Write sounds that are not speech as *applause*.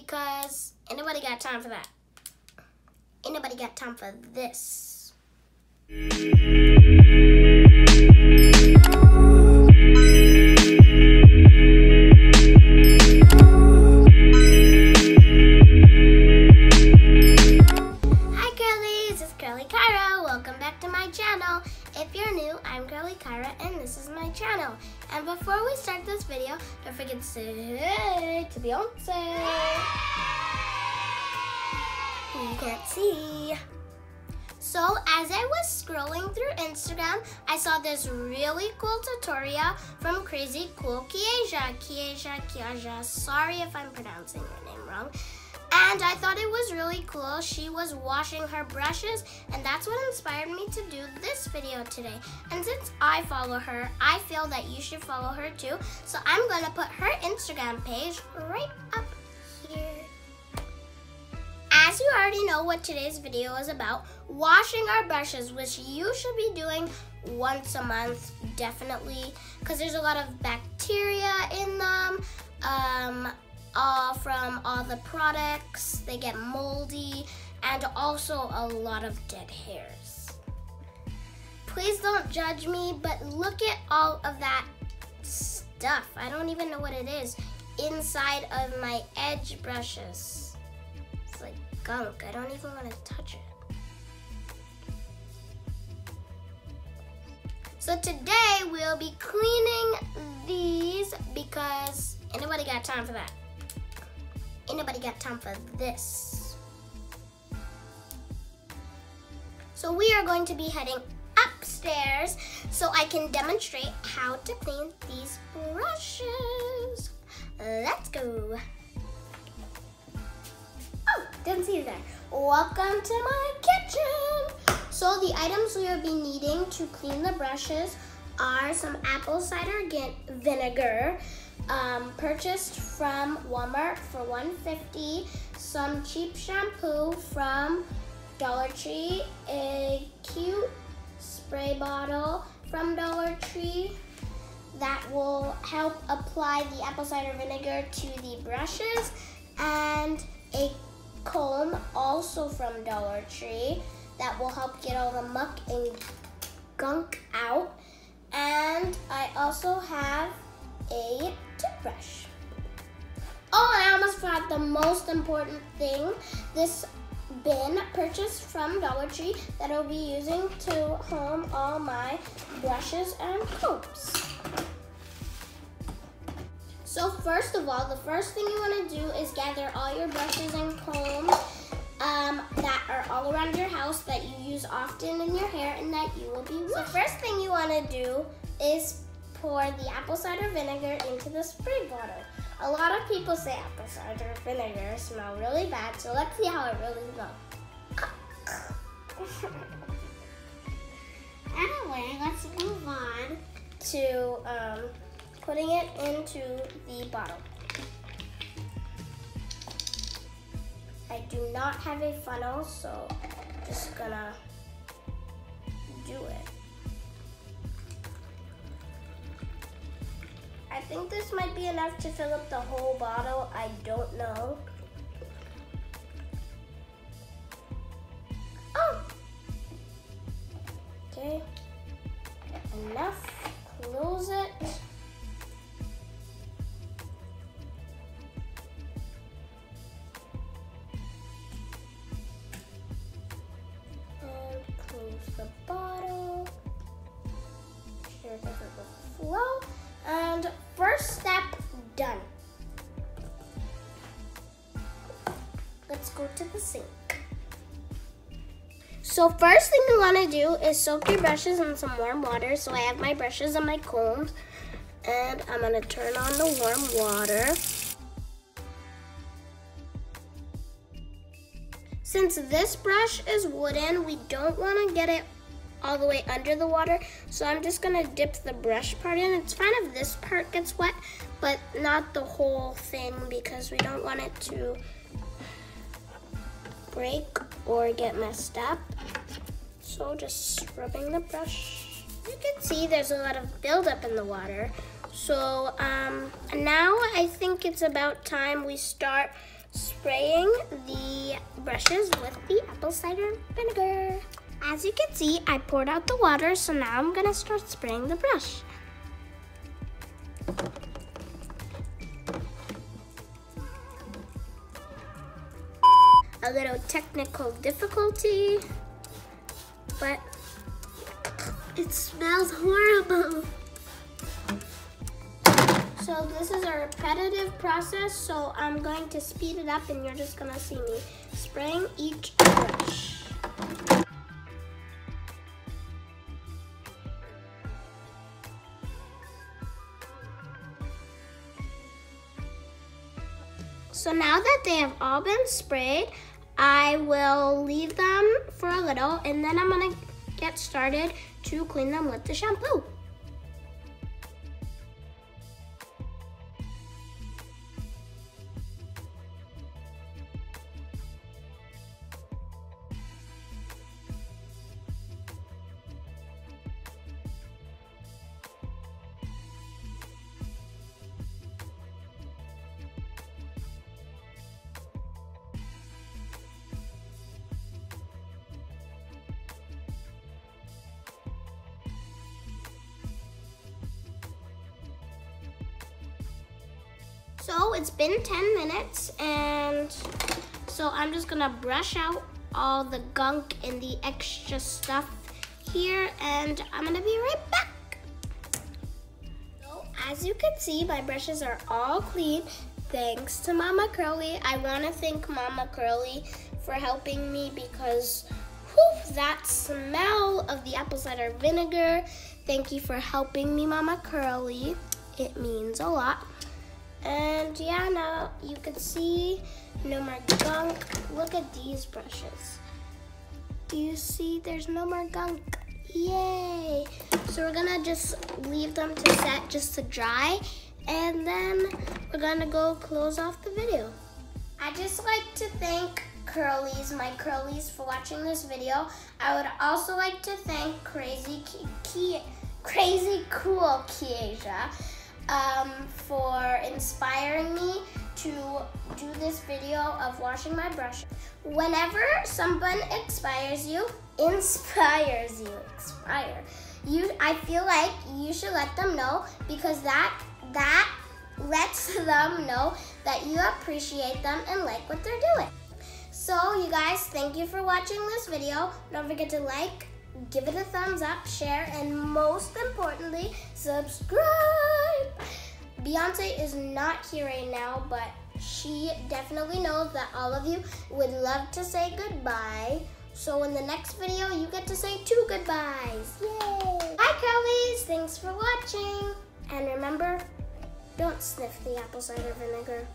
because anybody got time for that? Anybody got time for this? And before we start this video, don't forget to say to Beyonce. You can't see. So as I was scrolling through Instagram, I saw this really cool tutorial from Crazy Cool Kieja. Kieja, Kieja, sorry if I'm pronouncing your name wrong. And I thought it was really cool. She was washing her brushes, and that's what inspired me to do this video today. And since I follow her, I feel that you should follow her too. So I'm gonna put her Instagram page right up here. As you already know what today's video is about, washing our brushes, which you should be doing once a month, definitely, because there's a lot of bacteria in them. Um, uh, from all the products. They get moldy and also a lot of dead hairs. Please don't judge me, but look at all of that stuff. I don't even know what it is inside of my edge brushes. It's like gunk. I don't even want to touch it. So today we'll be cleaning these because anybody got time for that? Anybody got time for this? So we are going to be heading upstairs so I can demonstrate how to clean these brushes. Let's go. Oh, didn't see you there. Welcome to my kitchen. So the items we will be needing to clean the brushes are some apple cider vinegar, um, purchased from Walmart for 150 some cheap shampoo from Dollar Tree, a cute spray bottle from Dollar Tree that will help apply the apple cider vinegar to the brushes, and a comb also from Dollar Tree that will help get all the muck and gunk out. And I also have a toothbrush. Oh, I almost forgot the most important thing. This bin purchased from Dollar Tree that I'll be using to home all my brushes and combs. So first of all, the first thing you want to do is gather all your brushes and combs um, that are all around your house that you use often in your hair and that you will be washing. So first thing you want to do is pour the apple cider vinegar into the spray bottle. A lot of people say apple cider vinegar smell really bad, so let's see how it really smells. *laughs* anyway, let's move on to um, putting it into the bottle. I do not have a funnel, so I'm just gonna do it. I think this might be enough to fill up the whole bottle. I don't know. Go to the sink. So first thing you want to do is soak your brushes in some warm water. So I have my brushes and my combs. And I'm going to turn on the warm water. Since this brush is wooden, we don't want to get it all the way under the water. So I'm just gonna dip the brush part in. It's fine if this part gets wet, but not the whole thing because we don't want it to break or get messed up. So just scrubbing the brush. You can see there's a lot of buildup in the water. So um, now I think it's about time we start spraying the brushes with the apple cider vinegar. As you can see, I poured out the water, so now I'm gonna start spraying the brush. A little technical difficulty, but it smells horrible. So this is a repetitive process, so I'm going to speed it up and you're just gonna see me spraying each brush. So now that they have all been sprayed, I will leave them for a little and then I'm gonna get started to clean them with the shampoo. So it's been 10 minutes and so I'm just gonna brush out all the gunk and the extra stuff here and I'm gonna be right back. So as you can see, my brushes are all clean thanks to Mama Curly. I wanna thank Mama Curly for helping me because whew, that smell of the apple cider vinegar. Thank you for helping me, Mama Curly. It means a lot. And yeah, now you can see no more gunk. Look at these brushes. Do you see there's no more gunk? Yay! So we're gonna just leave them to set just to dry and then we're gonna go close off the video. I just like to thank Kurlies, my Kurlies for watching this video. I would also like to thank Crazy Key, Crazy Cool Kiesia um, for inspiring me to do this video of washing my brush. Whenever someone inspires you, inspires you, inspire, you, I feel like you should let them know because that, that lets *laughs* them know that you appreciate them and like what they're doing. So you guys, thank you for watching this video. Don't forget to like, give it a thumbs up, share, and most importantly, subscribe. Beyonce is not here right now, but she definitely knows that all of you would love to say goodbye. So in the next video, you get to say two goodbyes. Yay! Hi, Kurlies! Thanks for watching. And remember, don't sniff the apple cider vinegar.